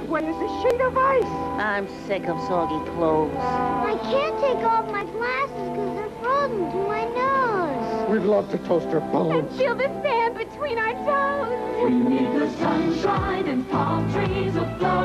alive when it's a sheet of ice. I'm sick of soggy clothes. I can't take off my glasses because they're frozen to my nose. We'd love to toast our bones. and Feel the sand between our toes. We need the sunshine and palm trees afloat.